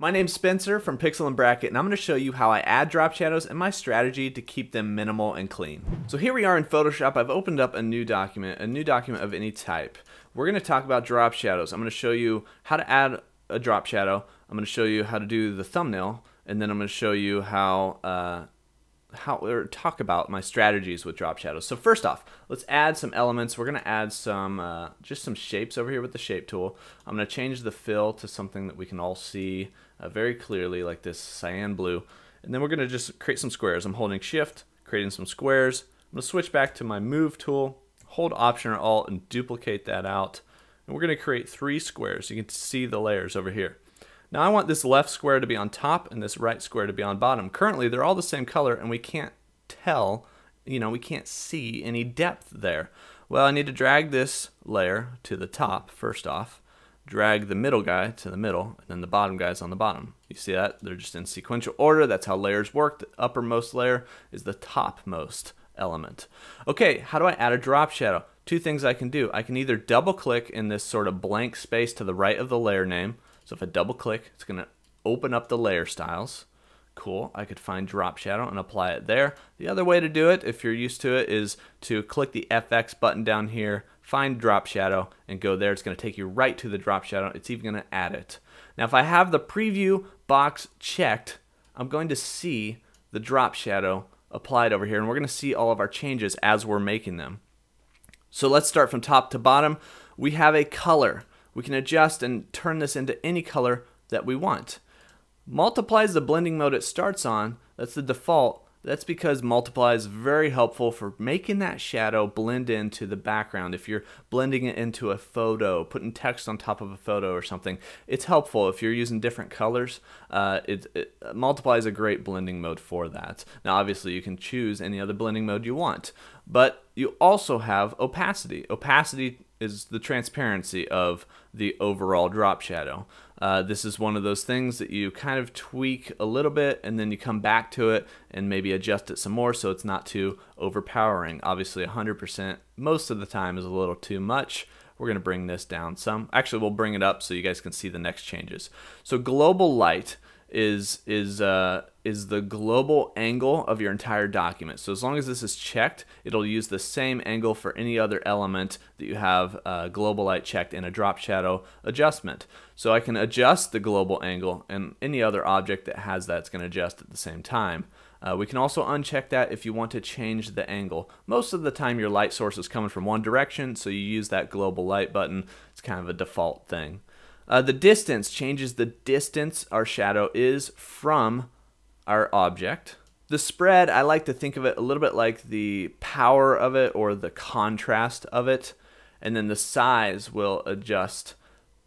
My name's Spencer from Pixel and Bracket, and I'm going to show you how I add drop shadows and my strategy to keep them minimal and clean. So here we are in Photoshop. I've opened up a new document, a new document of any type. We're going to talk about drop shadows. I'm going to show you how to add a drop shadow. I'm going to show you how to do the thumbnail, and then I'm going to show you how uh, how or talk about my strategies with drop shadows. So first off, let's add some elements. We're gonna add some uh, just some shapes over here with the shape tool. I'm gonna change the fill to something that we can all see uh, very clearly, like this cyan blue. And then we're gonna just create some squares. I'm holding Shift, creating some squares. I'm gonna switch back to my Move tool, hold Option or Alt, and duplicate that out. And we're gonna create three squares. You can see the layers over here. Now I want this left square to be on top and this right square to be on bottom. Currently they're all the same color and we can't tell, you know, we can't see any depth there. Well, I need to drag this layer to the top first off, drag the middle guy to the middle, and then the bottom guy's on the bottom. You see that? They're just in sequential order. That's how layers work. The uppermost layer is the topmost element. Okay, how do I add a drop shadow? Two things I can do. I can either double click in this sort of blank space to the right of the layer name, so if I double click, it's going to open up the layer styles. Cool. I could find drop shadow and apply it there. The other way to do it, if you're used to it, is to click the FX button down here, find drop shadow, and go there. It's going to take you right to the drop shadow. It's even going to add it. Now, if I have the preview box checked, I'm going to see the drop shadow applied over here, and we're going to see all of our changes as we're making them. So let's start from top to bottom. We have a color we can adjust and turn this into any color that we want. Multiply is the blending mode it starts on. That's the default. That's because multiply is very helpful for making that shadow blend into the background. If you're blending it into a photo, putting text on top of a photo or something, it's helpful. If you're using different colors, uh, it, it, multiply is a great blending mode for that. Now, obviously, you can choose any other blending mode you want, but you also have opacity. Opacity is the transparency of the overall drop shadow. Uh, this is one of those things that you kind of tweak a little bit and then you come back to it and maybe adjust it some more so it's not too overpowering. Obviously 100% most of the time is a little too much. We're going to bring this down some. Actually, we'll bring it up so you guys can see the next changes. So global light is is uh, is the global angle of your entire document. So as long as this is checked, it'll use the same angle for any other element that you have uh, global light checked in a drop shadow adjustment. So I can adjust the global angle and any other object that has that's going to adjust at the same time. Uh, we can also uncheck that if you want to change the angle. Most of the time your light source is coming from one direction, so you use that global light button. It's kind of a default thing. Uh, the distance changes the distance our shadow is from our object. The spread, I like to think of it a little bit like the power of it or the contrast of it. And then the size will adjust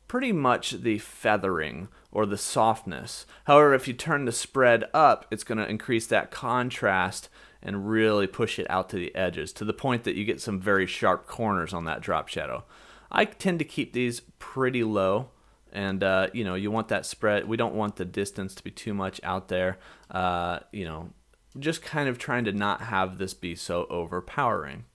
pretty much the feathering or the softness. However, if you turn the spread up, it's going to increase that contrast and really push it out to the edges to the point that you get some very sharp corners on that drop shadow. I tend to keep these pretty low and uh, you know you want that spread. We don't want the distance to be too much out there uh, you know just kind of trying to not have this be so overpowering.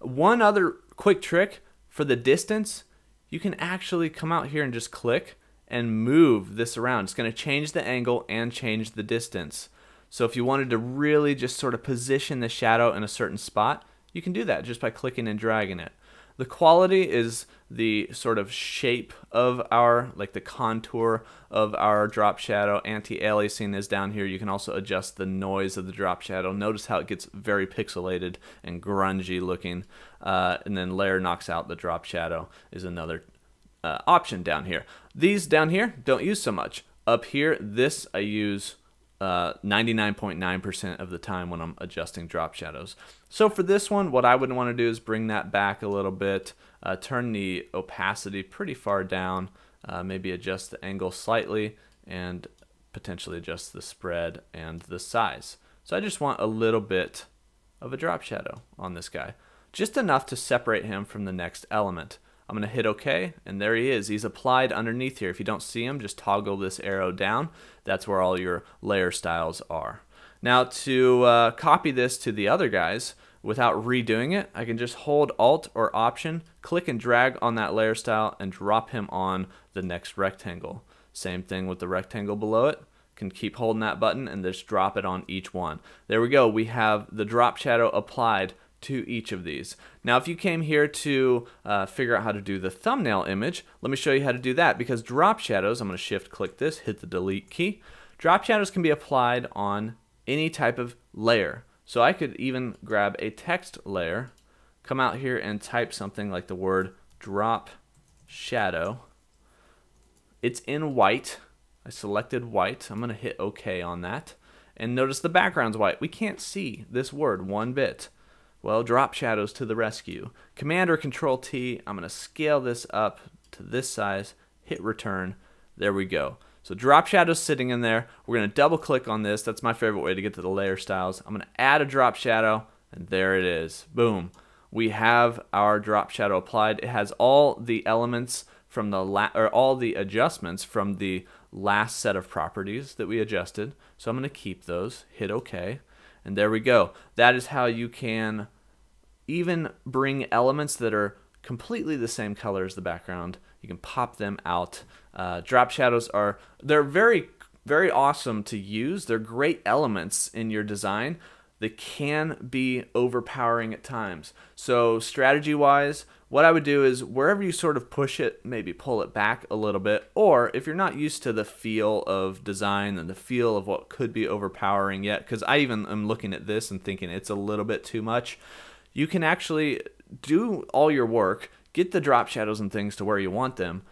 One other quick trick for the distance you can actually come out here and just click and move this around. It's going to change the angle and change the distance. So if you wanted to really just sort of position the shadow in a certain spot you can do that just by clicking and dragging it the quality is the sort of shape of our, like the contour of our drop shadow. Anti-aliasing is down here. You can also adjust the noise of the drop shadow. Notice how it gets very pixelated and grungy looking. Uh, and then layer knocks out the drop shadow is another uh, option down here. These down here don't use so much. Up here, this I use 99.9% uh, of the time when I'm adjusting drop shadows. So for this one, what I would want to do is bring that back a little bit, uh, turn the opacity pretty far down, uh, maybe adjust the angle slightly, and potentially adjust the spread and the size. So I just want a little bit of a drop shadow on this guy, just enough to separate him from the next element. I'm going to hit OK, and there he is. He's applied underneath here. If you don't see him, just toggle this arrow down. That's where all your layer styles are. Now to uh, copy this to the other guys without redoing it, I can just hold Alt or Option, click and drag on that layer style, and drop him on the next rectangle. Same thing with the rectangle below it. Can keep holding that button and just drop it on each one. There we go. We have the drop shadow applied to each of these. Now if you came here to uh, figure out how to do the thumbnail image, let me show you how to do that because drop shadows, I'm going to shift click this, hit the delete key. Drop shadows can be applied on any type of layer. So I could even grab a text layer, come out here and type something like the word drop shadow. It's in white. I selected white. I'm going to hit OK on that. And notice the background's white. We can't see this word one bit. Well, drop shadows to the rescue. Command or Control T. I'm going to scale this up to this size, hit return. There we go. So drop shadows sitting in there. We're going to double click on this. That's my favorite way to get to the layer styles. I'm going to add a drop shadow and there it is. Boom. We have our drop shadow applied. It has all the elements from the la or all the adjustments from the last set of properties that we adjusted. So I'm going to keep those, hit OK, and there we go. That is how you can even bring elements that are completely the same color as the background. You can pop them out. Uh, drop shadows are they're very very awesome to use. They're great elements in your design. They can be overpowering at times. So strategy wise, what I would do is wherever you sort of push it, maybe pull it back a little bit. Or if you're not used to the feel of design and the feel of what could be overpowering yet, because I even am looking at this and thinking it's a little bit too much, you can actually do all your work, get the drop shadows and things to where you want them,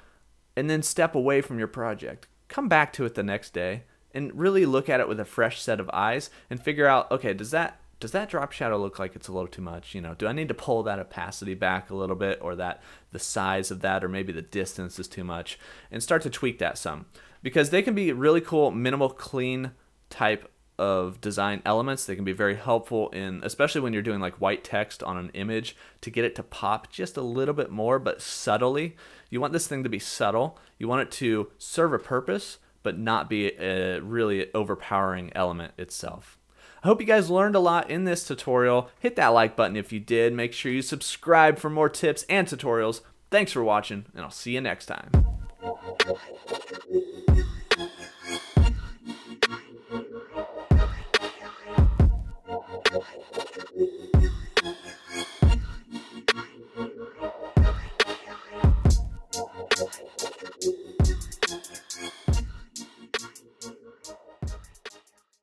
and then step away from your project. Come back to it the next day and really look at it with a fresh set of eyes and figure out, okay, does that does that drop shadow look like it's a little too much? You know, do I need to pull that opacity back a little bit or that the size of that or maybe the distance is too much and start to tweak that some because they can be really cool minimal clean type of design elements. They can be very helpful in, especially when you're doing like white text on an image to get it to pop just a little bit more, but subtly. You want this thing to be subtle. You want it to serve a purpose, but not be a really overpowering element itself. I hope you guys learned a lot in this tutorial. Hit that like button if you did. Make sure you subscribe for more tips and tutorials. Thanks for watching, and I'll see you next time.